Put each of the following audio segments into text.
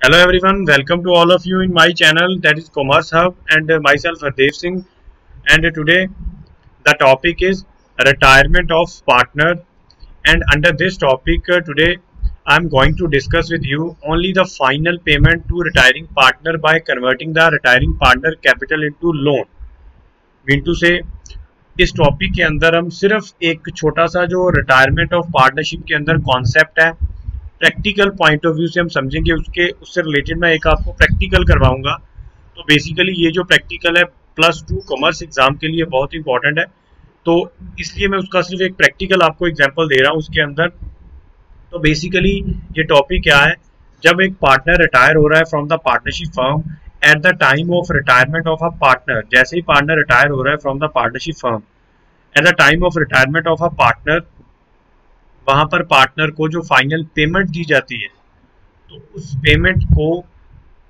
Hello everyone welcome to all of you in my channel that is commerce hub and myself Hardev Singh and today the topic is retirement of partner and under this topic today I am going to discuss with you only the final payment to retiring partner by converting the retiring partner capital into loan mean to say इस topic के अंदर हम सिर्फ़ एक छोटा सा जो retirement of partnership के अंदर कॉन्सेप्ट है प्रैक्टिकल पॉइंट ऑफ़ व्यू से हम समझेंगे उसके, उससे रिलेटेड मैं एक आपको प्रैक्टिकल करवाऊँगा। तो बेसिकली ये जो प्रैक्टिकल है प्लस टू कॉमर्स एग्ज़ाम के लिए बहुत इंपॉर्टेंट है। तो इसलिए मैं उसका सिर्फ़ एक प्रैक्टिकल आपको एग्ज़ाम्पल दे रहा हूँ उसके अंदर। तो बेसिकली ये टॉपिक क्या है? जब एक पार्टनर रिटायर हो रहा है from the partnership firm at the time of retirement of a partner जैसे ही पार्टनर रिटायर हो रहा है from the partnership firm at the time of retirement of a partner वहाँ पर पार्टनर को जो फाइनल पेमेंट दी जाती है तो उस पेमेंट को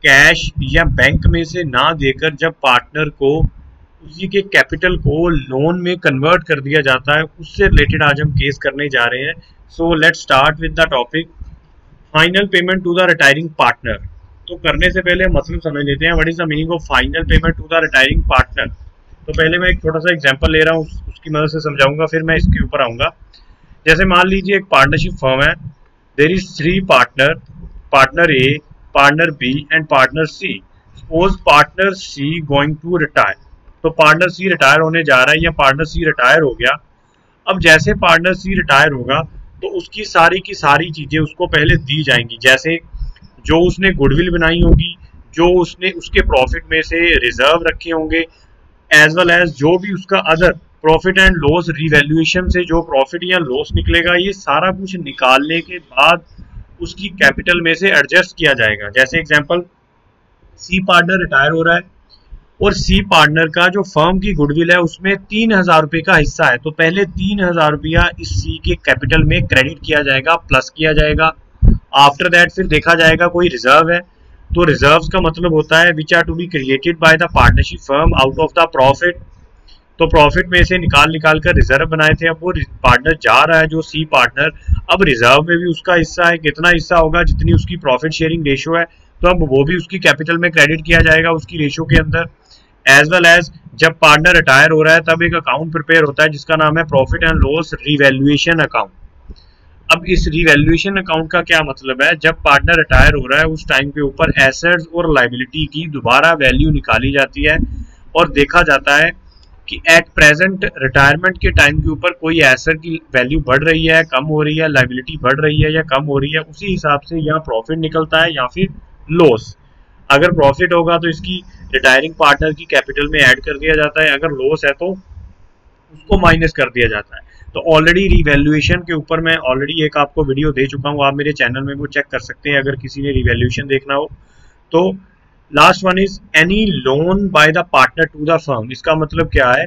कैश या बैंक में से ना देकर जब पार्टनर को उसी के कैपिटल को लोन में कन्वर्ट कर दिया जाता है, उससे रिलेटेड आज हम केस करने जा रहे हैं। So let start with the topic final payment to the retiring partner तो करने से पहले मतलब समझ लेते हैं what is the meaning of final payment to the retiring partner तो पहले मैं एक छोटा सा एग्जांपल ले रहा हूँ उसकी मदद से समझाऊँगा, फिर मैं इसके ऊपर आऊँगा। जैसे मान लीजिए एक पार्टनरशिप फर्म है there is three partner partner A partner B and partner C suppose partner C going to retire तो पार्टनर सी रिटायर होने जा रहा है या पार्टनर सी रिटायर हो गया? अब जैसे पार्टनर सी रिटायर होगा तो उसकी सारी की सारी चीज़ें उसको पहले दी जाएँगी। जैसे जो उसने गुडविल बनाई होगी, जो उसने उसके प्रॉफिट में से रिज़र्व रखे होंगे एज वेल एज जो भी उसका other profit and loss revaluation से जो प्रॉफिट या लॉस निकलेगा, ये सारा कुछ निकालने के बाद उसकी कैपिटल में से एडजस्ट किया जाएगा। जैसे एग्जांपल सी पार्टनर रिटायर हो रहा है और सी पार्टनर का जो फर्म की गुडविल है, उसमें तीन हज़ार रुपए का हिस्सा है। तो पहले तीन हज़ार रुपया इस सी के कैपिटल में क्रेडिट किया जाएगा प्लस किया जाएगा। आफ्टर दैट फिर देखा जाएगा कोई रिज़र्व है। तो रिज़र्व का मतलब होता है which are to be created by the partnership firm out of the profit तो प्रॉफिट में से निकाल निकाल कर रिज़र्व बनाए थे। अब वो पार्टनर जा रहा है, जो सी पार्टनर अब रिज़र्व में भी उसका हिस्सा है। कितना हिस्सा होगा, जितनी उसकी प्रॉफिट शेयरिंग रेशियो है तो अब वो भी उसकी कैपिटल में क्रेडिट किया जाएगा उसकी रेशियो के अंदर। एज वेल एज जब पार्टनर रिटायर हो रहा है, तब एक अकाउंट प्रिपेयर होता है, जिसका नाम है profit and loss revaluation account अब इस रिवेल्युएशन अकाउंट का क्या मतलब है? जब पार्टनर रिटायर हो रहा है, उस टाइम के ऊपर एसेट्स और लाइबिलिटी की दोबारा वैल्यू निकाली जाती है और देखा जाता है कि एट प्रेजेंट रिटायरमेंट के टाइम के ऊपर कोई एसेट की वैल्यू बढ़ रही है, कम हो रही है लाइबिलिटी बढ़ रही है या कम हो रही है, उसी हिसाब से यहाँ प्रॉफिट निकलता है या फिर लॉस अगर प्रॉफिट होगा तो इसकी रिटायरिंग पार्टनर की कैपिटल में ऐड कर दिया जाता है, अगर लॉस है तो उसको माइनस कर दिया जाता है। तो ऑलरेडी रिवैल्यूएशन के ऊपर मैं ऑलरेडी एक आपको वीडियो दे चुका हूँ, आप मेरे चैनल में वो चेक कर सकते हैं, अगर किसी ने रिवैल्यूएशन देखना हो। तो last one is any loan by the partner to the firm इसका मतलब क्या है?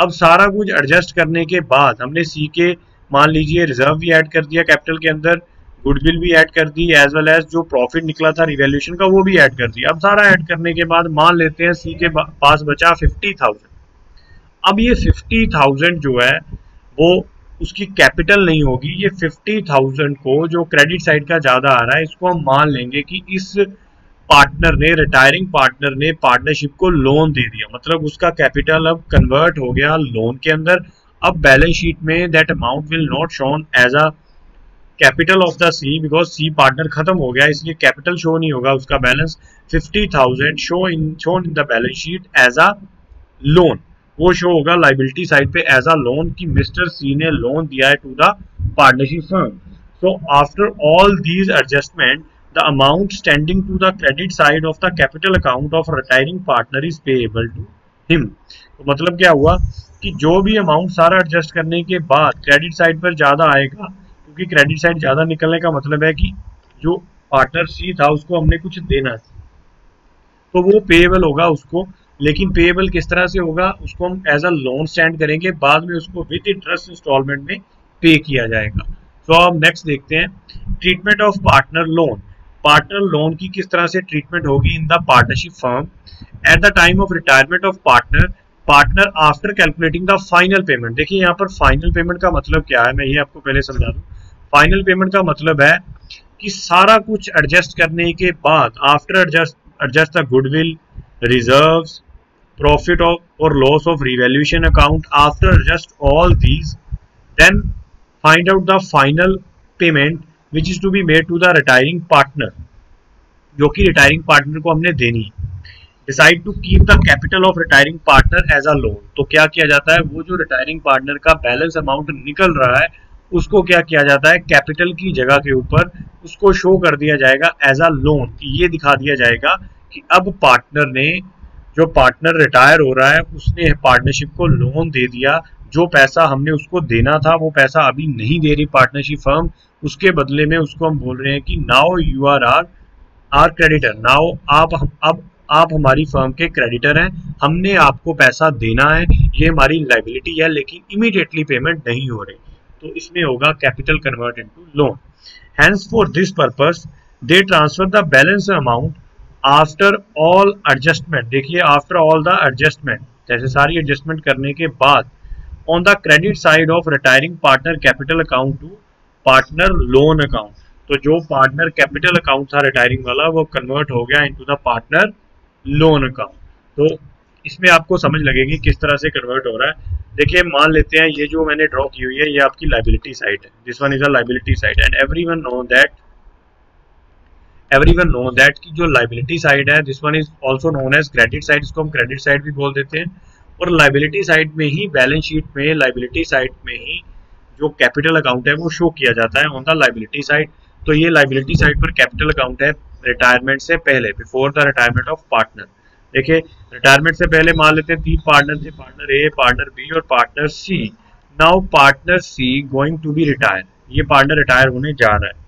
अब सारा कुछ एडजस्ट करने के बाद हमने सी के मान लीजिए रिज़र्व भी ऐड कर दिया कैपिटल के अंदर गुडविल भी ऐड कर दी एज वेल एज जो प्रॉफिट निकला था रिवेल्यूशन का, वो भी ऐड कर दिया। अब सारा ऐड करने के बाद मान लेते हैं सी के पास बचा फिफ्टी थाउज़ेंड अब ये फिफ्टी थाउज़ेंड जो है, वो उसकी कैपिटल नहीं होगी। ये फिफ्टी थाउज़ेंड को जो क्रेडिट साइड का ज़्यादा आ रहा है, इसको हम मान लेंगे कि इस पार्टनर ने रिटायरिंग पार्टनर ने पार्टनरशिप को लोन दे दिया। मतलब उसका कैपिटल अब कन्वर्ट हो गया लोन के अंदर। अब बैलेंस शीट में that amount will not shown as a capital of the C because C partner खत्म हो गया, इसलिए कैपिटल शो नहीं होगा उसका balance fifty thousand show in shown in the balance sheet as a loan वो show होगा लाइबिलिटी साइड पे एज अ लोन कि मिस्टर सी ने लोन दिया है to the partnership firm so after all these adjustment the amount standing to the credit side of the capital account of retiring partner is payable to him. तो मतलब क्या हुआ कि जो भी अमाउंट सारा एडजस्ट करने के बाद क्रेडिट साइड पर ज़्यादा आएगा क्योंकि क्रेडिट साइड ज़्यादा निकलने का मतलब है कि जो पार्टनर सी था उसको हमने कुछ देना है तो वो पेएबल होगा उसको लेकिन पेएबल किस तरह से होगा उसको हम एज अ लोन स्टैंड करेंगे बाद में उसको विद इंटरेस्ट इंस्टॉलमेंट में पे किया जाएगा। तो so, अब नेक्स्ट देखते हैं treatment of partner loan partner loan की किस तरह से ट्रीटमेंट होगी in the partnership firm at the time of retirement of partner partner after calculating the final payment देखिए यहाँ पर फाइनल पेमेंट का मतलब क्या है? मैं ये आपको पहले समझा दूँ। फाइनल पेमेंट का मतलब है कि सारा कुछ एडजस्ट करने के बाद after adjust adjust the goodwill reserve profit of or loss of revaluation account after adjust all these, then find out the final payment which is to be made to the retiring partner, जो कि retiring partner को हमने देनी है। Decide to keep the capital of retiring partner as a loan तो क्या किया जाता है? वो जो रिटायरिंग पार्टनर का बैलेंस अमाउंट निकल रहा है, उसको क्या किया जाता है? कैपिटल की जगह के ऊपर उसको शो कर दिया जाएगा एज अ लोन ये दिखा दिया जाएगा कि अब पार्टनर ने जो पार्टनर रिटायर हो रहा है, उसने पार्टनरशिप को लोन दे दिया। जो पैसा हमने उसको देना था, वो पैसा अभी नहीं दे रही पार्टनरशिप फर्म उसके बदले में उसको हम बोल रहे हैं कि now you are are are creditor now आप, अब आप हमारी फर्म के क्रेडिटर हैं। हमने आपको पैसा देना है। ये हमारी लाइबिलिटी है, लेकिन इमीडिएटली पेमेंट नहीं हो रही। तो इसमें होगा capital convert into loan hence for this purpose they transfer the balance amount after all adjustment देखिए आफ्टर ऑल द एडजस्टमेंट जैसे सारी एडजस्टमेंट करने के बाद on the credit side of retiring partner capital account to partner loan account तो जो partner capital account था retiring वाला, वो कन्वर्ट हो गया into the partner loan account तो इसमें आपको समझ लगेगी किस तरह से कन्वर्ट हो रहा है। देखिए, मान लेते हैं ये जो मैंने ड्रॉ की हुई है, ये आपकी लाइबिलिटी साइड है। This one is a liability side and everyone know that everyone know that की जो लाइबिलिटी साइड है this one is also known as credit side इसको हम क्रेडिट साइड भी बोल देते हैं। और लाइबिलिटी साइड में ही बैलेंस शीट में लाइबिलिटी साइड में ही जो कैपिटल अकाउंट है, वो शो किया जाता है ऑन द लाइबिलिटी साइड तो ये लाइबिलिटी साइड पर कैपिटल अकाउंट है रिटायरमेंट से पहले before the retirement of partner देखिए रिटायरमेंट से पहले मान लेते हैं तीन पार्टनर थे पार्टनर ए पार्टनर बी और partner C now partner C going to be retire ये पार्टनर रिटायर होने जा रहा है.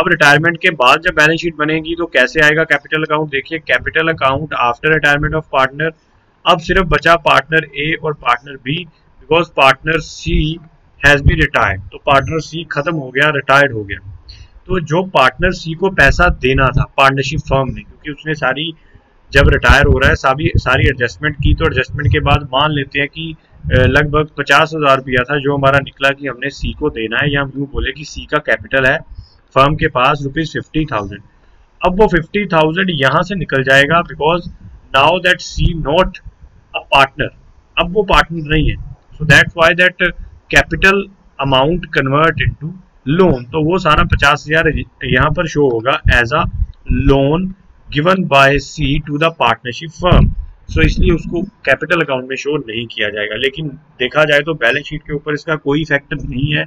अब रिटायरमेंट के बाद जब बैलेंस शीट बनेगी तो कैसे आएगा कैपिटल अकाउंट देखिए capital account after retirement of partner अब सिर्फ़ बचा पार्टनर ए और partner B because partner C has be retired तो पार्टनर सी खत्म हो गया रिटायर्ड हो गया। तो जो पार्टनर सी को पैसा देना था पार्टनरशिप फर्म ने, क्योंकि उसने सारी, जब रिटायर हो रहा है, सारी सारी एडजस्टमेंट की तो एडजस्टमेंट के बाद मान लेते हैं कि लगभग पचास हज़ार रुपया था जो हमारा निकला कि हमने सी को देना है, या हम यूँ बोले कि सी का कैपिटल है फर्म के पास रुपीज़ फिफ्टी थाउज़ेंड अब वो फिफ्टी थाउज़ेंड यहाँ से निकल जाएगा because now that C not a partner अब वो पार्टनर नहीं है। So that's why that capital amount convert into loan तो वो सारा पचास हज़ार यहाँ पर शो होगा as a loan given by C to the partnership firm so इसलिए उसको कैपिटल अकाउंट में शो नहीं किया जाएगा। लेकिन देखा जाए तो बैलेंस शीट के ऊपर इसका कोई फैक्टर नहीं है,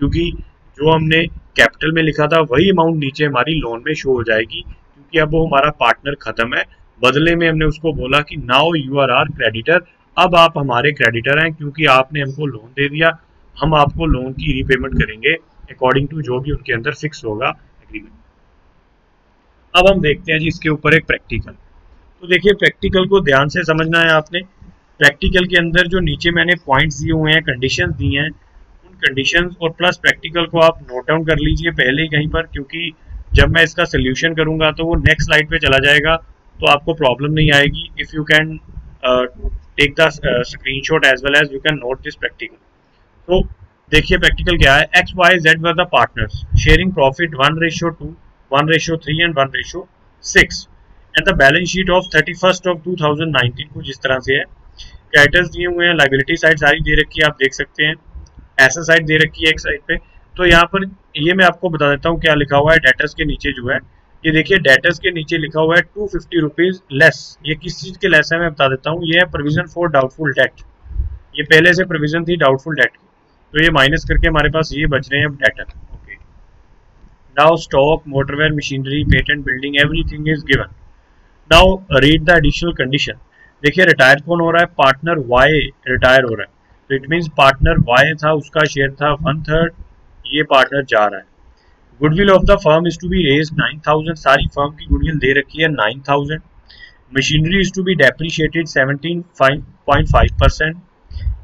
क्योंकि जो हमने कैपिटल में लिखा था, वही अमाउंट नीचे हमारी लोन में शो हो जाएगी, क्योंकि अब वो हमारा पार्टनर खत्म है। बदले में हमने उसको बोला कि now you are are creditor अब आप हमारे क्रेडिटर हैं क्योंकि आपने हमको लोन दे दिया। हम आपको लोन की रीपेमेंट करेंगे अकॉर्डिंग टू जो भी उनके अंदर फिक्स होगा एग्रीमेंट अब हम देखते हैं जी इसके ऊपर एक प्रैक्टिकल तो देखिए प्रैक्टिकल को ध्यान से समझना है आपने। प्रैक्टिकल के अंदर जो नीचे मैंने पॉइंट्स दिए हुए हैं कंडीशंस दी हैं कंडीशंस और प्लस प्रैक्टिकल को आप नोट डाउन कर लीजिए पहले ही कहीं पर, क्योंकि जब मैं इसका सोल्यूशन करूँगा तो वो नेक्स्ट स्लाइड पे चला जाएगा तो आपको प्रॉब्लम नहीं आएगी। If you can take the screenshot as well as you can note this practical तो देखिए प्रैक्टिकल क्या है? X Y Z were the partners sharing profit one ratio two one ratio three and one ratio six and the balance sheet of thirty first of two thousand nineteen कुछ इस तरह से है। Creditors दिए हुए हैं लाइबिलिटी साइड सारी दे रखी है, आप देख सकते हैं। ऐसा साइड दे रखी है एक साइड पे। तो यहाँ पर ये मैं आपको बता देता हूँ क्या लिखा हुआ है डेटर्स के नीचे जो है। ये देखिए डेटर्स के नीचे लिखा हुआ है टू फिफ्टी रुपीज़ लेस ये किस चीज़ के लेस है मैं बता देता हूँ। ये है प्रोविज़न फॉर डाउटफुल डेट ये पहले से प्रोविज़न थी डाउटफुल डेट की। तो ये माइनस करके हमारे पास ये बच रहे हैं debtor okay now stock मोटरवेयर machinery patent building everything is given now read the additional condition देखिए रिटायर कौन हो रहा है? पार्टनर वाई रिटायर हो रहा है। तो इट मीन्स पार्टनर वाई था, उसका शेयर था वन थर्ड ये पार्टनर जा रहा है। Goodwill of the firm is to be raise nine thousand सारी फर्म की गुडविल दे रखी है। Nine thousand machinery is to be depreciated seventeen point five percent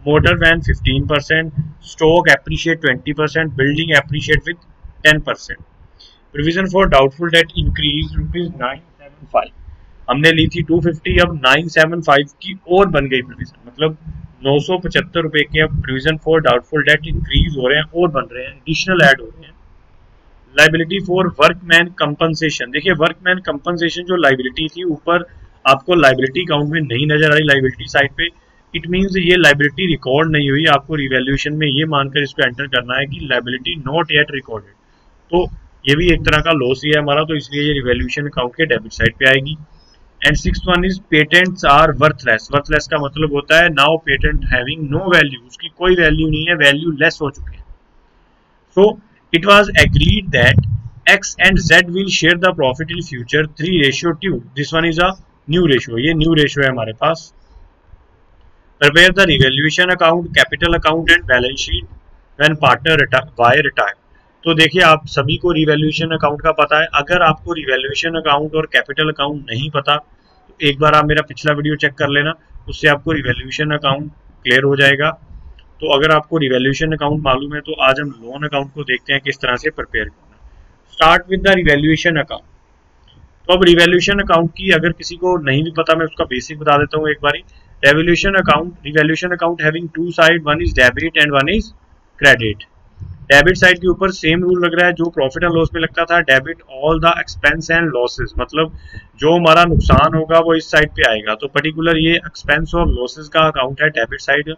motor van fifteen percent stock appreciate twenty percent building appreciate with ten percent provision for doubtful debt increase rupees nine seven five हमने ली थी two fifty अब nine seven five की और बन गई provision मतलब नौ सौ पचहत्तर रुपए के अब provision for doubtful debt increase हो रहे हैं, और बन रहे हैं एडिशनल ऐड हो रहे हैं। लाइबिलिटी फॉर वर्कमैन कंपनसेशन देखिए वर्कमैन कंपनसेशन जो लाइबिलिटी थी, ऊपर आपको लाइबिलिटी अकाउंट में नहीं नज़र आई लाइबिलिटी साइड पे। इट मीन्स ये लाइबिलिटी रिकॉर्ड नहीं हुई। आपको रिवेल्यूशन में ये मानकर इसको एंटर करना है कि लाइबिलिटी नॉट येट रिकॉर्डेड तो ये भी एक तरह का लॉस ही है हमारा तो इसलिए ये रिवेल्यूशन अकाउंट के डेबिट साइड पे आएगी। And six one is patents are worthless worthless का मतलब होता है now patent having no value उसकी कोई वैल्यू नहीं है वैल्यू लेस हो चुके हैं। So it was agreed that X and Z will share the profit in future three ratio two this one is a new ratio ये new ratio है हमारे पास. Prepare the revaluation account capital account and balance sheet when partner Y retire तो देखिए, आप सभी को revaluation account का पता है। अगर आपको रिवेल्यूशन अकाउंट और कैपिटल अकाउंट नहीं पता तो एक बार आप मेरा पिछला वीडियो चेक कर लेना। उससे आपको रिवेल्यूशन अकाउंट क्लियर हो जाएगा। तो अगर आपको रिवेल्यूशन अकाउंट मालूम है तो आज हम लोन अकाउंट को देखते हैं, किस तरह से प्रिपेयर करना start with the revaluation account तो अब रिवेल्यूशन अकाउंट की अगर किसी को नहीं भी पता, मैं उसका बेसिक बता देता हूँ एक बारी। Revaluation account revaluation account having two side one is debit and one is credit debit side के ऊपर सेम रूल लग रहा है, जो प्रॉफिट एंड लॉस में लगता था debit all the expense and losses मतलब जो हमारा नुकसान होगा, वो इस साइड पे आएगा। तो पर्टिकुलर ये एक्सपेंस और लॉसेस का अकाउंट है डेबिट साइड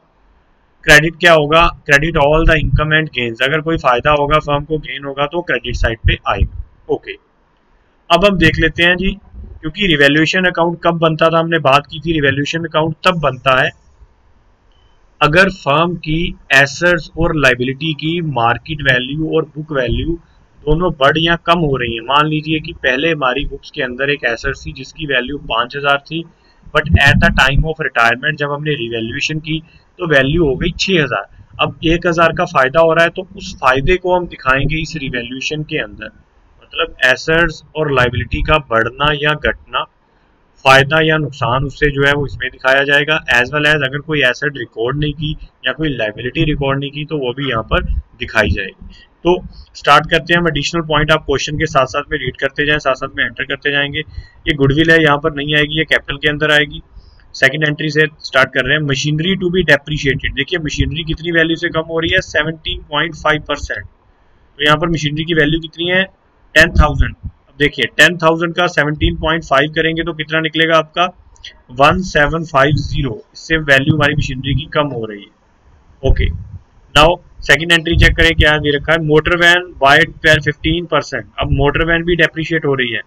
क्रेडिट क्या होगा? Credit all the income and gains अगर कोई फ़ायदा होगा फर्म को गेन होगा तो क्रेडिट साइड पे आएगा। ओके अब हम देख लेते हैं जी, क्योंकि रिवेल्यूशन अकाउंट कब बनता था? हमने बात की थी रिवेल्यूशन अकाउंट तब बनता है अगर फर्म की एसेट्स और लाइबिलिटी की मार्केट वैल्यू और बुक वैल्यू दोनों बढ़ या कम हो रही है। मान लीजिए कि पहले हमारी बुक्स के अंदर एक एसेट थी, जिसकी वैल्यू पाँच हज़ार थी but at the time of retirement जब हमने रिवेल्यूशन की तो वैल्यू हो गई छह हज़ार। अब एक हज़ार का फ़ायदा हो रहा है तो उस फ़ायदे को हम दिखाएँगे इस रिवेल्यूशन के अंदर। मतलब एसेट्स और लाइबिलिटी का बढ़ना या घटना फ़ायदा या नुकसान उससे जो है वो इसमें दिखाया जाएगा एज वेल एज अगर कोई एसेट रिकॉर्ड नहीं की या कोई लाइबिलिटी रिकॉर्ड नहीं की तो वो भी यहाँ पर दिखाई जाएगी। तो स्टार्ट करते हैं हम एडिशनल पॉइंट आप क्वेश्चन के साथ साथ में रीड करते जाएँ साथ साथ में एंटर करते जाएँगे। ये गुडविल है, यहाँ पर नहीं आएगी, ये कैपिटल के अंदर आएगी। सेकंड एंट्री से स्टार्ट कर रहे हैं मशीनरी टू बी डेप्रिशिएटेड देखिए मशीनरी कितनी वैल्यू से कम हो रही है? 17.5 परसेंट तो यहाँ पर मशीनरी की वैल्यू कितनी है? टेन थाउज़ेंड अब देखिए टेन थाउज़ेंड का सेवनटीन पॉइंट फाइव करेंगे तो कितना निकलेगा आपका? वन सेवन फाइव ज़ीरो इससे वैल्यू हमारी मशीनरी की कम हो रही है। Okay now second entry check करें, क्या दे रखा है? Motor van by fifteen percent अब मोटर वैन भी डेप्रिशिएट हो रही है।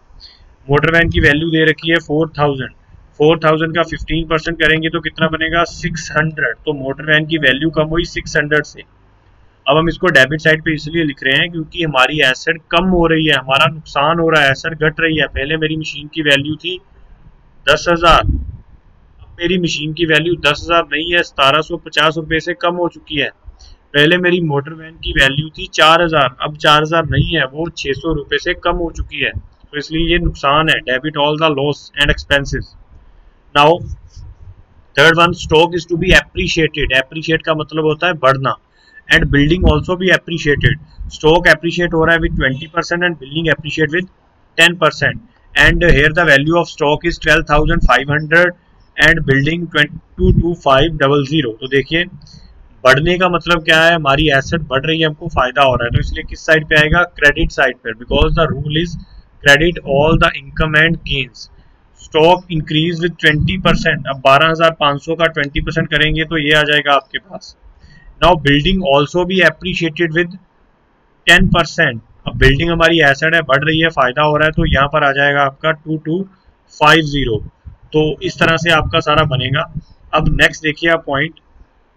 मोटर वैन की वैल्यू दे रखी है फोर थाउज़ेंड फोर थाउज़ेंड का फिफ्टीन परसेंट करेंगे तो कितना बनेगा? सिक्स हंड्रेड तो मोटर वैन की वैल्यू कम हुई सिक्स हंड्रेड से। अब हम इसको डेबिट साइड पे इसलिए लिख रहे हैं क्योंकि हमारी एसेट कम हो रही है, हमारा नुकसान हो रहा है एसेट घट रही है। पहले मेरी मशीन की वैल्यू थी दस हज़ार, अब मेरी मशीन की वैल्यू दस हज़ार नहीं है, सतारह सौ पचास रुपए से कम हो चुकी है। पहले मेरी मोटर वैन की वैल्यू थी चार हज़ार, अब चार हज़ार नहीं है, वो छह सौ रुपए से कम हो चुकी है। तो इसलिए ये नुकसान है debit all the loss and expenses now third one stock is to be appreciated appreciate का मतलब होता है बढ़ना। एंड बिल्डिंग ऑल्सो भी अप्रिशिएटेड स्टॉक अप्रिशिएट हो रहा है with twenty percent and building appreciate with ten percent and here the value of stock is twelve thousand five hundred and building two two five double zero तो देखिए बढ़ने का मतलब क्या है? हमारी एसेट बढ़ रही है हमको फ़ायदा हो रहा है। तो इसलिए किस साइड पे आएगा? क्रेडिट साइड पर because the rule is credit all the income and gains stock increase with 20 percent अब 12,500 का 20 परसेंट करेंगे तो ये आ जाएगा आपके पास। नाउ बिल्डिंग ऑल्सो भी अप्रिशिएटेड विद टेन परसेंट अब बिल्डिंग हमारी एसेट है, बढ़ रही है, फ़ायदा हो रहा है तो यहाँ पर आ जाएगा आपका टू टू फाइव ज़ीरो तो इस तरह से आपका सारा बनेगा। अब नेक्स्ट देखिए आप पॉइंट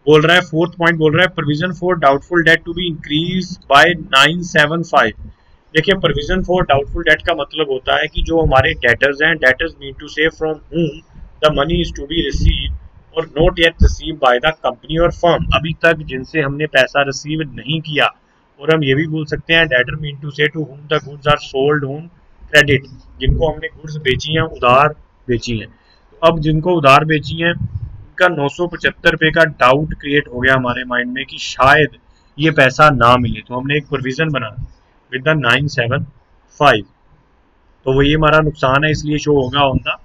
बोल रहा है फोर्थ पॉइंट बोल रहा है provision for doubtful debt to be increase by nine seven five देखिए प्रोविज़न फॉर डाउटफुल डेट का मतलब होता है कि जो हमारे डेटर्स हैं debtors mean to say from whom the money is to be receive और not yet receive by the company और फर्म अभी तक जिनसे हमने पैसा रिसीव नहीं किया, और हम ये भी बोल सकते हैं debtor mean to say to whom the goods are sold on credit जिनको हमने गुड्स बेची हैं, उधार बेची हैं। तो अब जिनको उधार बेची हैं, उनका नौ सौ पचहत्तर रुपये का डाउट क्रिएट हो गया हमारे माइंड में कि शायद ये पैसा ना मिले। तो हमने एक प्रोविज़न बना with the nine seven five तो वो ये हमारा नुकसान है, इसलिए शो होगा on the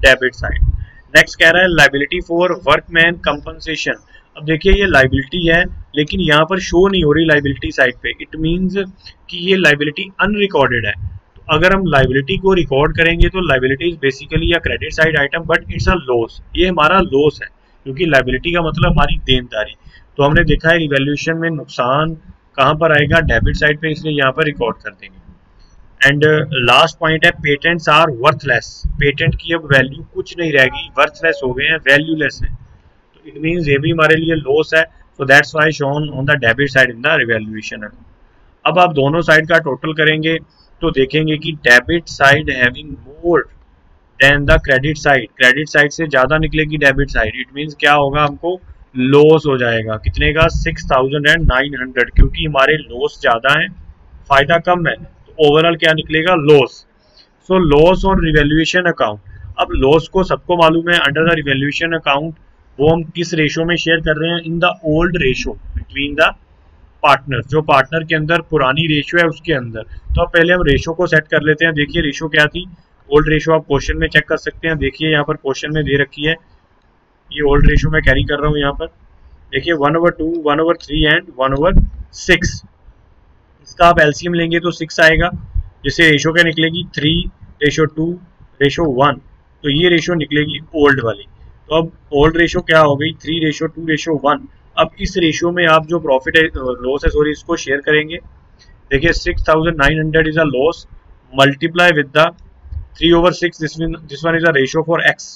debit side next कह रहा है लाइबिलिटी फॉर वर्कमैन कंपनसेशन अब देखिए, ये लाइबिलिटी है, लेकिन यहाँ पर शो नहीं हो रही लाइबिलिटी साइड पे. इट मींस कि ये लाइबिलिटी अनरिकॉर्डेड है. तो अगर हम लाइबिलिटी को रिकॉर्ड करेंगे तो लाइबिलिटी इज़ बेसिकली या credit side item but it's a loss ये हमारा लॉस है, क्योंकि लाइबिलिटी का मतलब हमारी देनदारी. तो हमने देखा है रिवेल्यूशन में नुकसान कहाँ पर आएगा? डेबिट साइड पे, इसलिए यहाँ पर रिकॉर्ड कर देंगे. एंड लास्ट पॉइंट है पेटेंट्स आर वर्थलेस पेटेंट की अब वैल्यू कुछ नहीं रहेगी. वर्थलेस हो गए हैं वैल्यूलेस है. तो इट मीन्स ये भी हमारे लिए लॉस है. So that's why shown on the debit side in the revaluation अब आप दोनों साइड का टोटल करेंगे तो देखेंगे कि debit side having more than the credit side credit side से ज़्यादा निकलेगी डेबिट साइड इट मीन्स क्या होगा हमको? लॉस हो जाएगा. कितने का? Six thousand and nine hundred क्योंकि हमारे लॉस ज़्यादा है, फ़ायदा कम है. तो ओवरऑल क्या निकलेगा? Loss so loss on revaluation account अब लॉस को सबको मालूम है अंडर द रिवेल्यूएशन अकाउंट वो हम किस रेशो में शेयर कर रहे हैं? In the old ratio between the partner जो पार्टनर के अंदर पुरानी रेशो है, उसके अंदर. तो अब पहले हम रेशो को सेट कर लेते हैं. देखिए रेशो क्या थी? ओल्ड रेशो आप क्वेश्चन में चेक कर सकते हैं. देखिए, यहाँ पर क्वेश्चन में दे रखी है. ये ओल्ड रेशो में कैरी कर रहा हूँ यहाँ पर. देखिए one over two one over three and one over six इसका आप एलसीएम लेंगे तो सिक्स आएगा, जिससे रेशो क्या निकलेगी? Three ratio two ratio one तो ये रेशो निकलेगी ओल्ड वाली। तो अब ओल्ड रेशो क्या हो गई? Three ratio two ratio one अब इस रेशो में आप जो प्रॉफिट है लॉस है सॉरी इसको शेयर करेंगे। देखिए six thousand nine hundred is a loss multiply with the three over six this one is a ratio for X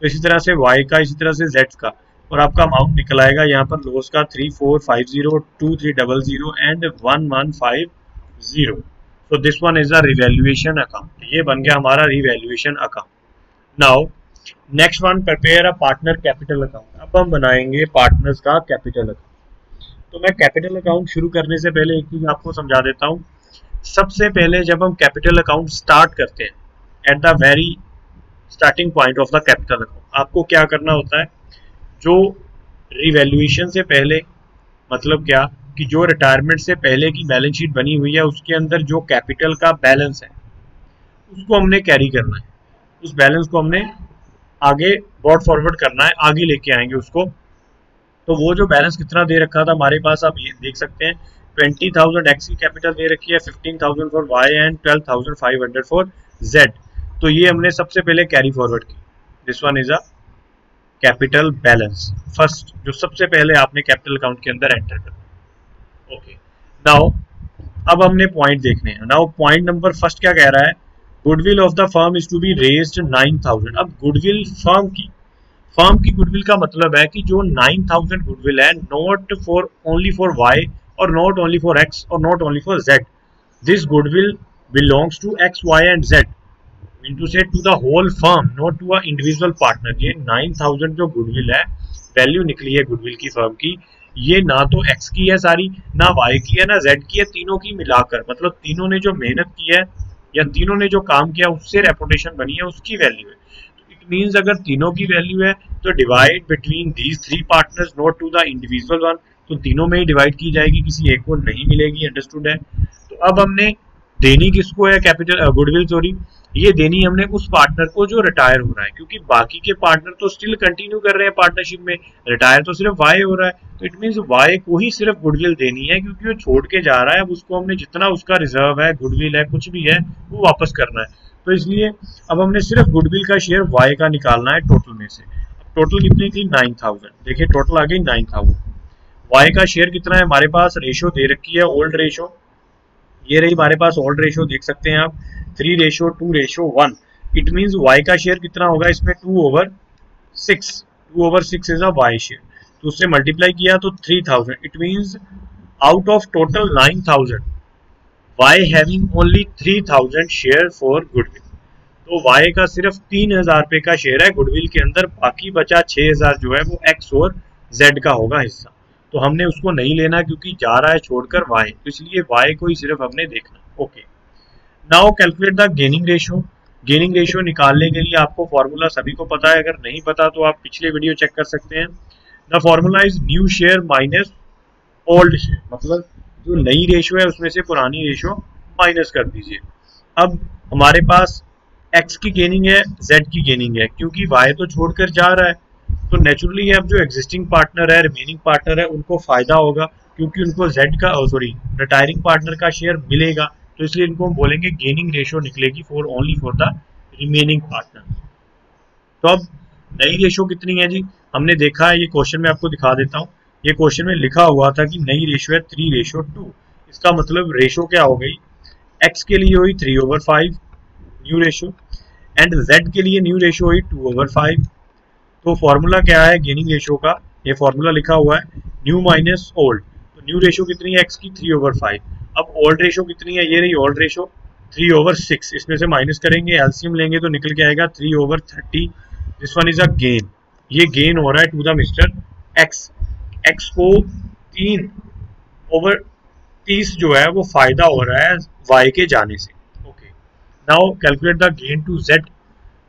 तो इसी तरह से वाई का, इसी तरह से जेड का। और आपका अमाउंट निकल आएगा यहाँ पर लोस का three four five zero two three double zero and one one five zero so this one is a revaluation account ये बन गया हमारा revaluation account now next one prepare a partner capital account अब हम बनाएँगे partners का capital account तो मैं कैपिटल अकाउंट शुरू करने से पहले एक चीज़ आपको समझा देता हूँ। सबसे पहले जब हम कैपिटल अकाउंट स्टार्ट करते हैं at the very starting point of the capital account आपको क्या करना होता है? जो रिवेल्यूएशन से पहले मतलब क्या, कि जो रिटायरमेंट से पहले की बैलेंस शीट बनी हुई है, उसके अंदर जो कैपिटल का बैलेंस है, उसको हमने कैरी करना है। उस बैलेंस को हमने आगे ब्रॉड फॉरवर्ड करना है, आगे लेके आएँगे उसको। तो वो जो बैलेंस कितना दे रखा था, हमारे पास आप ये देख सकते हैं ट्वेंटी थाउज़ेंड एक्स की कैपिटल दे रखी है fifteen thousand for Y and twelve thousand five hundred for Z तो ये हमने सबसे पहले कैरी फॉरवर्ड की। This one is a capital balance. First जो सबसे पहले आपने कैपिटल अकाउंट के अंदर एंटर करना। ओके नाउ अब हमने पॉइंट देखने हैं। नाउ पॉइंट नंबर फ़र्स्ट क्या कह रहा है? Goodwill of the firm is to be raised 9000 अब गुडविल फर्म की फर्म की गुडविल का मतलब है कि जो 9000 गुडविल है not for only for Y और नॉट ओनली फॉर एक्स और not only for Z this goodwill belongs to X Y and Z say to the whole firm, not to a individual partner. ये 9000 जो goodwill है value निकली है goodwill की firm की, ये ना तो एक्स की है सारी, ना वाई की है, ना जेड की है, तीनों की मिलाकर। मतलब तीनों ने जो मेहनत की है, या तीनों ने जो काम किया, उससे रेपुटेशन बनी है, उसकी वैल्यू है। तो इट मीन्स अगर तीनों की वैल्यू है तो divide between these three partners not to the individual one तो तीनों में ही डिवाइड की जाएगी, किसी एक को नहीं मिलेगी अंडरस्टूड है? तो अब हमने देनी किसको है? कैपिटल गुडविल सॉरी ये देनी हमने उस पार्टनर को जो रिटायर हो रहा है, क्योंकि बाकी के पार्टनर तो स्टिल कंटिन्यू कर रहे हैं पार्टनरशिप में। रिटायर तो सिर्फ़ वाई हो रहा है। तो इट मीन वाई को ही सिर्फ़ गुडविल देनी है, क्योंकि वो छोड़ के जा रहा है। अब उसको हमने जितना उसका रिज़र्व है गुडविल है, कुछ भी है, वो वापस करना है। तो इसलिए अब हमने सिर्फ़ गुडविल का शेयर वाई का निकालना है टोटल में से। टोटल कितनी थी? नाइन थाउज़ेंड देखिए टोटल आ गई नाइन थाउज़ेंड वाई का शेयर कितना है? हमारे पास रेशो दे रखी है ओल्ड रेशो ये रही हमारे पास ओल्ड रेशो देख सकते हैं आप three ratio two ratio one it mean Y का शेयर कितना होगा इसमें two over six two over six is a Y share तो उससे मल्टीप्लाई किया तो three thousand it means out of total nine thousand Y having only three thousand share for goodwill तो Y का सिर्फ़ तीन हज़ार रुपए का शेयर है गुडविल के अंदर बाकी बचा छह हज़ार जो है वो एक्स और जेड का होगा हिस्सा। तो हमने उसको नहीं लेना क्योंकि जा रहा है छोड़कर वाई तो इसलिए वाई को ही सिर्फ़ हमने देखना। Okay now calculate the gaining ratio gaining ratio निकालने के लिए आपको फॉर्मूला सभी को पता है। अगर नहीं पता तो आप पिछले वीडियो चेक कर सकते हैं। The formula is new share minus old share मतलब जो नई रेशियो है, उसमें से पुरानी रेशियो माइनस कर दीजिए। अब हमारे पास एक्स की गेनिंग है जेड की गेनिंग है, क्योंकि वाई तो छोड़कर जा रहा है। तो नेचुरली अब जो एग्जिस्टिंग पार्टनर है रिमेनिंग पार्टनर है, उनको फ़ायदा होगा, क्योंकि उनको जेड का सॉरी रिटायरिंग पार्टनर का शेयर मिलेगा तो इसलिए इनको हम बोलेंगे गेनिंग रेशियो निकलेगी for only for the remaining partner तो अब नई रेशो कितनी है जी? हमने देखा है, ये क्वेश्चन में आपको दिखा देता हूँ। ये क्वेश्चन में लिखा हुआ था कि नई रेशो है थ्री रेशो टू इसका मतलब रेशो क्या हो गई? एक्स के लिए हुई three over five new ratio and Z के लिए न्यू रेशो हुई टू ओवर फाइव तो फॉर्मूला क्या है? गेनिंग रेशो का। ये फॉर्मूला लिखा हुआ है न्यू माइनस ओल्ड तो न्यू रेशो कितनी है? एक्स की थ्री ओवर फाइव अब ओल्ड रेशो कितनी है? ये रही old ratio three over six इसमें से माइनस करेंगे एल्सियम लेंगे तो निकल के आएगा three over thirty this one is a gain ये गेन हो रहा है to the mister X X को तीन ओवर तीस जो है, वो फ़ायदा हो रहा है वाई के जाने से. Okay now calculate the gain to Z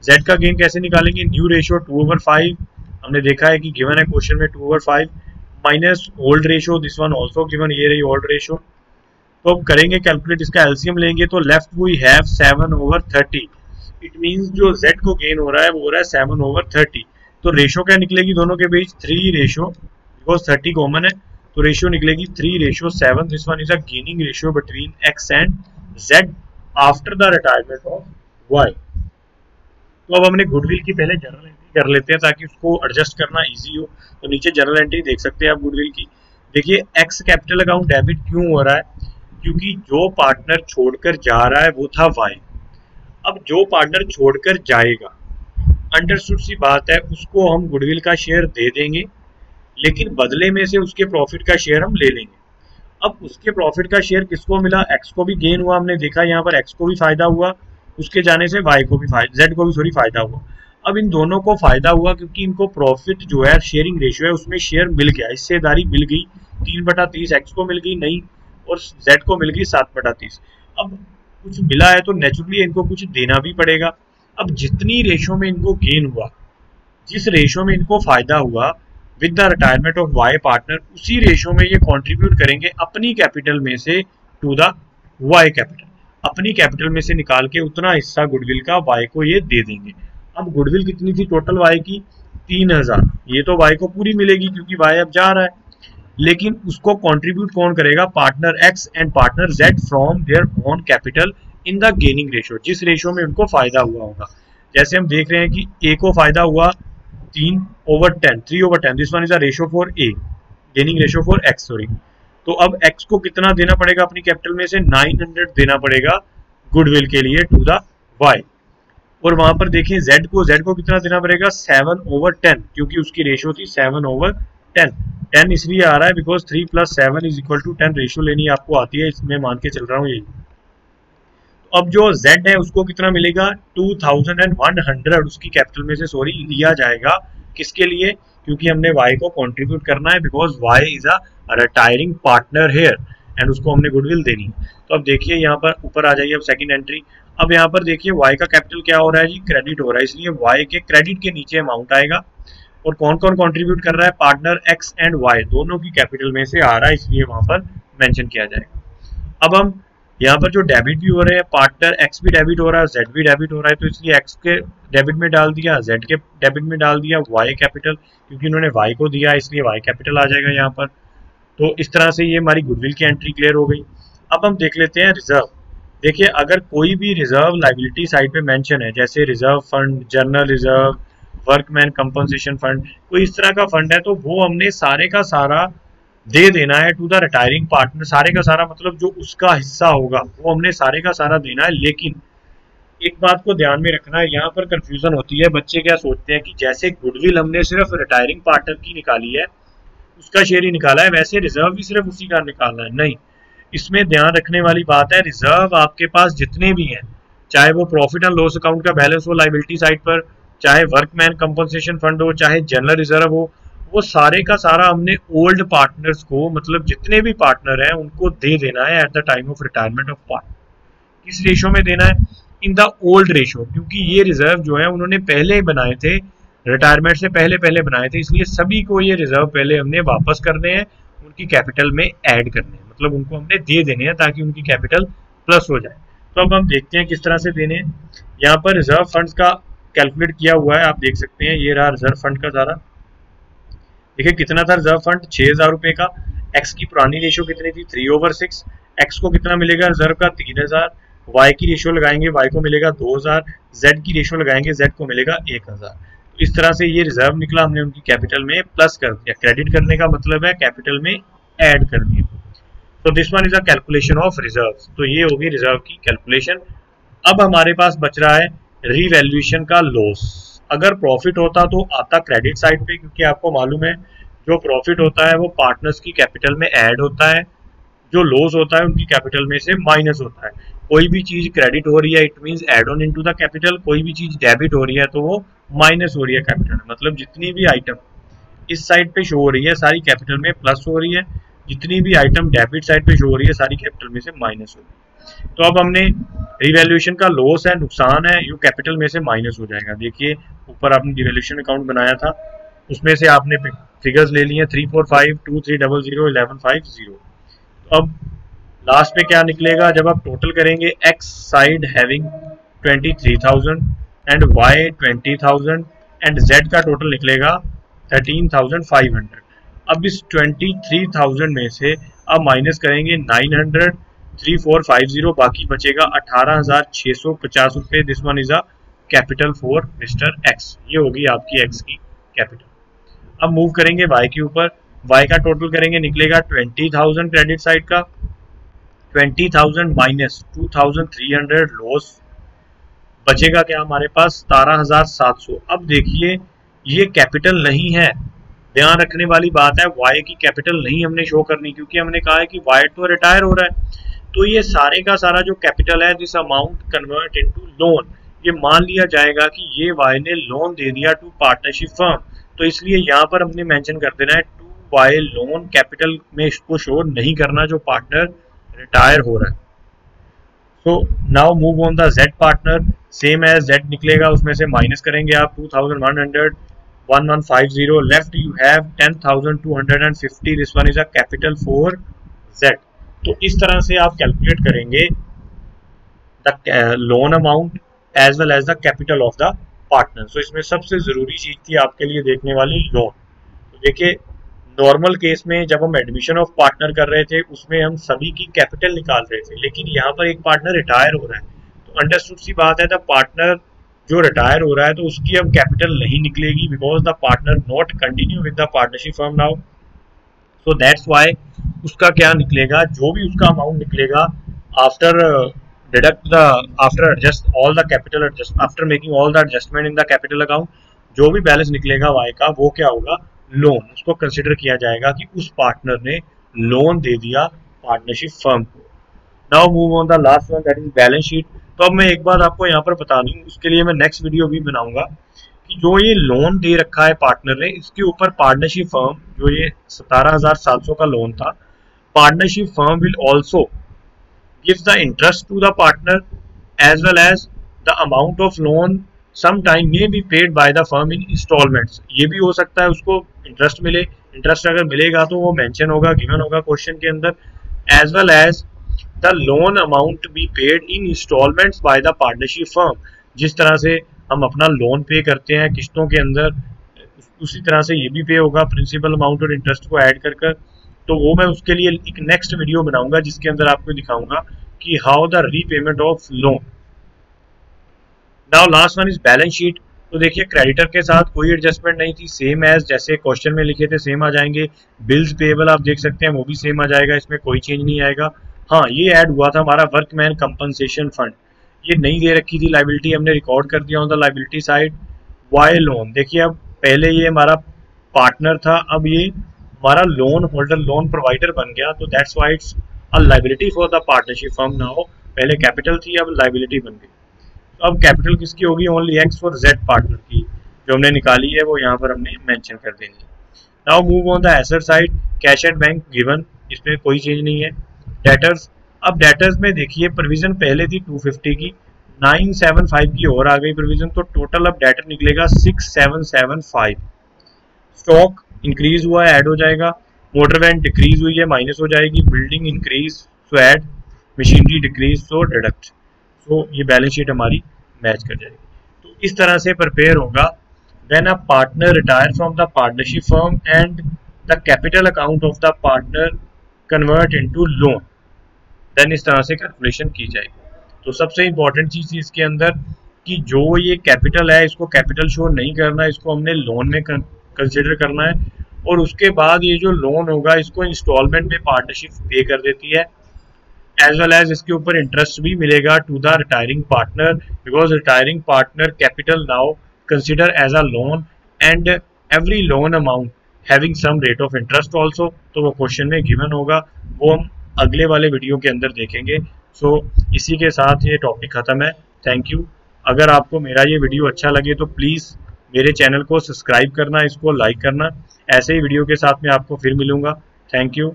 Z का गेन कैसे निकालेंगे? New ratio two over five हमने देखा है कि गिवन है क्वेश्चन में two over five minus old ratio this one also given ये रही ओल्ड रेशियो तो अब करेंगे कैलकुलेट इसका एल्सियम लेंगे तो left we have seven over thirty it means जो जेड को गेन हो रहा है, वो हो रहा है सेवन ओवर थर्टी तो रेशो क्या निकलेगी दोनों के बीच? Three ratio because thirty common है तो रेशियो निकलेगी three ratio seven this one is a gaining ratio between X and Z after the retirement of Y तो अब हमने गुडविल की पहले जनरल एंट्री कर लेते हैं ताकि उसको एडजस्ट करना ईजी हो तो नीचे जनरल एंट्री देख सकते हैं आप गुडविल की। देखिए एक्स कैपिटल अकाउंट डेबिट क्यों हो रहा है? क्योंकि जो पार्टनर छोड़कर जा रहा है वो था वाई अब जो पार्टनर छोड़कर जाएगा अंडरस्टूड सी बात है, उसको हम गुडविल का शेयर दे देंगे, लेकिन बदले में से उसके प्रॉफिट का शेयर हम ले लेंगे। अब उसके प्रॉफिट का शेयर किसको मिला? एक्स को भी गेन हुआ, हमने देखा, यहाँ पर एक्स को भी फ़ायदा हुआ। उसके जाने से वाई को भी जेड को भी सॉरी फ़ायदा हुआ। अब इन दोनों को फ़ायदा हुआ क्योंकि इनको प्रॉफिट जो है शेयरिंग रेशियो है, उसमें शेयर मिल गया। हिस्सेदारी मिल गई, तीन बटा तीस एक्स को मिल गई नहीं और जेड को मिल गई सात बटा तीस। अब कुछ मिला है तो नेचुरली इनको कुछ देना भी पड़ेगा। अब जितनी रेशो में इनको गेन हुआ, जिस रेशो में इनको फ़ायदा हुआ with the retirement of Y partner उसी रेशो में ये कंट्रीब्यूट करेंगे अपनी कैपिटल में से टू द वाई कैपिटल अपनी कैपिटल में से निकाल के उतना हिस्सा गुडविल का वाई को ये दे देंगे। अब गुडविल कितनी थी टोटल वाई की? तीन हज़ार। ये तो वाई को पूरी मिलेगी क्योंकि वाई अब जा रहा है। लेकिन उसको कंट्रीब्यूट कौन करेगा? Partner X and partner Z from their own capital in the gaining ratio जिस रेशियो में उनको फ़ायदा हुआ होगा। जैसे हम देख रहे हैं कि ए को फ़ायदा हुआ तीन over ten three over ten this one is a ratio for A gaining ratio for X sorry तो अब एक्स को कितना देना पड़ेगा अपनी कैपिटल में से? 900 देना पड़ेगा गुडविल के लिए टू द वाई और वहाँ पर देखिए जेड को जेड को कितना देना पड़ेगा? सेवन ओवर टेन क्योंकि उसकी रेशियो थी सेवन ओवर टेन टेन इसलिए आ रहा है because three plus seven is equal to ten ratio लेनी आपको आती है, इसमें मान के चल रहा हूँ यही। अब जो Z है, उसको कितना मिलेगा? 2100 उसकी कैपिटल में से सॉरी लिया जाएगा किसके लिए? क्योंकि हमने Y को कंट्रीब्यूट करना है because Y is a retiring partner here and उसको हमने गुडविल देनी है। तो अब देखिए यहाँ पर ऊपर आ जाइए अब सेकंड एंट्री अब यहाँ पर देखिए Y का कैपिटल क्या हो रहा है जी? क्रेडिट हो रहा है, इसलिए Y के क्रेडिट के नीचे अमाउंट आएगा। और कौन कौन कंट्रीब्यूट कर रहा है? पार्टनर एक्स एंड वाई दोनों की कैपिटल में से आ रहा है, इसलिए वहाँ पर मेंशन किया जाएगा। अब हम यहाँ पर जो डेबिट भी हो रहे हैं पार्टनर एक्स भी डेबिट हो रहा है जेड भी डेबिट हो रहा है तो इसलिए एक्स के डेबिट में डाल दिया जेड के डेबिट में डाल दिया वाई कैपिटल क्योंकि उन्होंने वाई को दिया, इसलिए वाई कैपिटल आ जाएगा यहाँ पर। तो इस तरह से ये हमारी गुडविल की एंट्री क्लियर हो गई। अब हम देख लेते हैं रिज़र्व देखिए, अगर कोई भी रिज़र्व लाइबिलिटी साइड पे मेंशन है, जैसे reserve fund general reserve workman compensation fund कोई इस तरह का फंड है तो वो हमने सारे का सारा दे देना है टू द रिटायरिंग पार्टनर सारे का सारा मतलब जो उसका हिस्सा होगा, वो हमने सारे का सारा देना है, लेकिन एक बात को ध्यान में रखना है, यहाँ पर कंफ्यूजन होती है, बच्चे क्या सोचते हैं कि जैसे गुडविल हमने सिर्फ़ रिटायरिंग पार्टनर की निकाली है, उसका शेयर ही निकाला है, वैसे रिज़र्व भी सिर्फ़ उसी का निकालना है, नहीं। इसमें ध्यान रखने वाली बात है रिज़र्व आपके पास जितने भी हैं, चाहे वो प्रॉफिट एंड लॉस अकाउंट का बैलेंस हो लाइबिलिटी साइड पर, चाहे वर्कमैन कंपनसेशन फंड हो, चाहे जनरल रिज़र्व हो वो सारे का सारा हमने ओल्ड पार्टनर्स को मतलब जितने भी पार्टनर हैं, उनको दे देना है at the time of retirement of part किस रेशो में देना है? इन द ओल्ड रेशो क्योंकि ये रिज़र्व जो है, उन्होंने पहले ही बनाए थे रिटायरमेंट से पहले पहले बनाए थे, इसलिए सभी को ये रिज़र्व पहले हमने वापस करने हैं, उनकी कैपिटल में ऐड करने हैं। मतलब उनको हमने दे देने हैं ताकि उनकी कैपिटल प्लस हो जाए। तो अब हम देखते हैं किस तरह से देने हैं। यहाँ पर रिज़र्व फंड्स का कैलकुलेट किया हुआ है, आप देख सकते हैं, ये रहा रिज़र्व फंड का सारा। देखिए, कितना था रिज़र्व फंड छह हज़ार रुपए का। एक्स की पुरानी रेशियो कितनी थी? थ्री ओवर सिक्स एक्स को कितना मिलेगा रिज़र्व का? तीन हज़ार। वाई की रेशियो लगाएँगे वाई को मिलेगा दो हज़ार। जेड की रेशियो लगाएँगे जेड को मिलेगा एक हज़ार। तो इस तरह से ये रिज़र्व निकला हमने उनकी कैपिटल में प्लस कर दिया। क्रेडिट करने का मतलब है कैपिटल में ऐड कर दिया तो this one is a calculation of reserve तो ये होगी रिज़र्व की कैलकुलेशन अब हमारे पास बच रहा है रीवैल्यूएशन का लॉस अगर प्रॉफिट होता तो आता क्रेडिट साइड पे, क्योंकि आपको मालूम है, जो प्रॉफिट होता है, वो पार्टनर्स की कैपिटल में ऐड होता है, जो लॉस होता है, उनकी कैपिटल में से माइनस होता है। कोई भी चीज़ क्रेडिट हो रही है it mean add on into the capital कोई भी चीज़ डेबिट हो रही है तो वो माइनस हो रही है कैपिटल मतलब जितनी भी आइटम इस साइड पे शो हो रही है, सारी कैपिटल में प्लस हो रही है जितनी भी आइटम डेबिट साइड पे शो हो रही है, सारी कैपिटल में से माइनस हो तो अब हमने रिवैल्यूएशन का लॉस है, नुकसान है, ये कैपिटल में से माइनस हो जाएगा। देखिए, ऊपर आपने रिवैल्यूएशन अकाउंट बनाया था, उसमें से आपने फिगर्स ले लिए three four five two three double zero eleven five zero अब लास्ट में क्या निकलेगा? जब आप टोटल करेंगे X side having twenty three thousand and Y twenty thousand and Z का टोटल निकलेगा थर्टीन थाउज़ेंड फाइव हंड्रेड अब इस ट्वेंटी थ्री थाउज़ेंड में से अब माइनस करेंगे nine hundred three four five zero बाकी बचेगा अठारह हज़ार छह सौ पचास रुपए। This one is a capital for mister X ये होगी आपकी एक्स की कैपिटल अब मूव करेंगे वाई के ऊपर। वाई का टोटल करेंगे, निकलेगा ट्वेंटी थाउज़ेंड क्रेडिट साइड का। Twenty thousand minus two thousand three hundred loss बचेगा क्या हमारे पास? सतारह हज़ार सात सौ। अब देखिए, ये कैपिटल नहीं है। ध्यान रखने वाली बात है वाई की कैपिटल नहीं हमने शो करनी, क्योंकि हमने कहा है कि वाई तो रिटायर हो रहा है। तो ये सारे का सारा जो कैपिटल है this amount convert into loan ये मान लिया जाएगा कि ये वाई ने लोन दे दिया टू पार्टनरशिप फर्म तो इसलिए यहाँ पर हमने मेंशन कर देना है टू वाई लोन कैपिटल में इसको शो नहीं करना जो पार्टनर रिटायर हो रहा है। So now move on the Z partner same as Z निकलेगा, उसमें से माइनस करेंगे आप two thousand one hundred one one five zero left you have ten thousand two hundred and fifty this one is a capital for Z तो इस तरह से आप कैलकुलेट करेंगे the loan amount as well as the capital of the partner so इसमें सबसे ज़रूरी चीज़ थी आपके लिए देखने वाली लोन तो देखिए नॉर्मल केस में जब हम एडमिशन ऑफ़ पार्टनर कर रहे थे, उसमें हम सभी की कैपिटल निकाल रहे थे, लेकिन यहाँ पर एक पार्टनर रिटायर हो रहा है। तो अंडरस्टूड सी बात है द पार्टनर जो रिटायर हो रहा है तो उसकी अब कैपिटल नहीं निकलेगी because the partner not continue with the partnership firm now so that's why उसका क्या निकलेगा? जो भी उसका अमाउंट निकलेगा after deduct the after adjust all the capital adjust after making all the adjustment in the capital account जो भी balance निकलेगा वाई का, वो क्या होगा? लोन उसको कंसिडर किया जाएगा कि उस पार्टनर ने लोन दे दिया पार्टनरशिप फर्म को. Now move on the last one that is balance sheet तो अब मैं एक बात आपको यहाँ पर बता दूँ, उसके लिए मैं नेक्स्ट वीडियो भी बनाऊँगा कि जो ये लोन दे रखा है पार्टनर ने, इसके ऊपर पार्टनरशिप फर्म जो ये सतारह हज़ार सात सौ का लोन था partnership firm will also give the interest to the partner as well as the amount of loan some time may be paid by the firm in installments ये भी हो सकता है उसको इंटरेस्ट मिले। इंटरेस्ट अगर मिलेगा तो वो मेंशन होगा गिवन होगा क्वेश्चन के अंदर as well as the loan amount be paid in installments by the partnership firm जिस तरह से हम अपना लोन पे करते हैं, किस्तों के अंदर, उसी तरह से ये भी पे होगा प्रिंसिपल अमाउंट और इंटरेस्ट को ऐड कर कर। तो वो मैं उसके लिए एक नेक्स्ट वीडियो बनाऊँगा, जिसके अंदर आपको दिखाऊँगा कि how the repayment of loan now last one is balance sheet तो देखिए क्रेडिटर के साथ कोई एडजस्टमेंट नहीं थी सेम एज जैसे क्वेश्चन में लिखे थे सेम आ जाएँगे। बिल्स पेबल आप देख सकते हैं, वो भी सेम आ जाएगा, इसमें कोई चेंज नहीं आएगा। हाँ ये ऐड हुआ था हमारा वर्कमैन कंपनसेशन फंड ये नहीं दे रखी थी लाइबिलिटी हमने रिकॉर्ड कर दिया the liability side Y loan देखिए, अब पहले ये हमारा पार्टनर था, अब ये हमारा लोन होल्डर लोन प्रोवाइडर बन गया तो that's why it's a liability for the partnership firm now पहले कैपिटल थी, अब लाइबिलिटी बन गई। तो अब कैपिटल किसकी होगी? Only X for Z partner की। जो हमने निकाली है, वो यहाँ पर हमने मेंशन कर देनी है। Now move on the asset side cash at bank given इसमें कोई चेंज नहीं है। डेटर्स अब डेटर्स में देखिए प्रोविज़न पहले थी 250 की 975 की और आ गई प्रोविज़न तो टोटल अब डेटर निकलेगा 6775 स्टॉक इंक्रीज हुआ है ऐड हो जाएगा मोटर वैन डिक्रीज हुई है माइनस हो जाएगी building increase so add machinery decrease so deduct तो ये बैलेंस शीट हमारी मैच कर जाएगी। तो इस तरह से प्रिपेयर होगा। When a partner retire from the partnership firm and the capital account of the partner convert into loan then इस तरह से कैलकुलेशन की जाएगी। तो सबसे इंपॉर्टेंट चीज़ थी इसके अंदर कि जो ये कैपिटल है, इसको कैपिटल शो नहीं करना, इसको हमने लोन में कंसिडर करना है और उसके बाद ये जो लोन होगा, इसको इंस्टॉलमेंट में पार्टनरशिप पे कर देती है। एज वेल एज इसके ऊपर इंटरेस्ट भी मिलेगा to the retiring partner because retiring partner capital now consider as a loan and every loan amount having some rate of interest also तो वो क्वेश्चन में गिवन होगा। वो हम अगले वाले वीडियो के अंदर देखेंगे। सो so, इसी के साथ ये टॉपिक ख़त्म है। थैंक यू अगर आपको मेरा ये वीडियो अच्छा लगे तो प्लीज़ मेरे चैनल को सब्सक्राइब करना इसको लाइक करना। ऐसे ही वीडियो के साथ मैं आपको फिर मिलूँगा। Thank you